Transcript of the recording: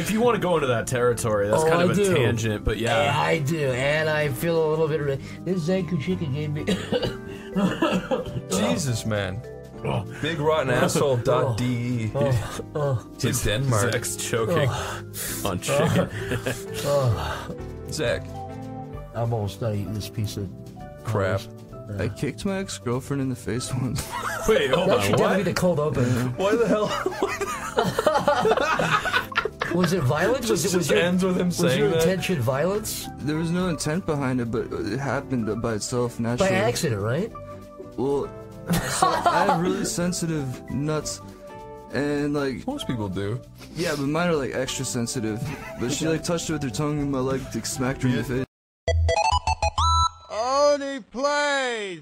if you want to go into that territory, that's Oh, kind of I a do. tangent. But Yeah, yeah, I do, and I feel a little bit. Re- this Zankou chicken gave me. Jesus, man. Oh. Big rotten oh. asshole. Dot oh. de. It's Denmark. Zach's choking on chicken. Zach. I'm almost done eating this piece of Crap. I kicked my ex girlfriend in the face once. Wait, hold That should on. definitely What? be the cold open. Why the hell? Was it violence? Was it was just your, ends with him was saying your that. intention violence there was no intent behind it, but it happened by itself naturally. by accident, right? Well, so I have really sensitive nuts, and like, Most people do. yeah, but mine are like extra sensitive. But she like touched it with her tongue and my leg, like, smacked her in the face. Only play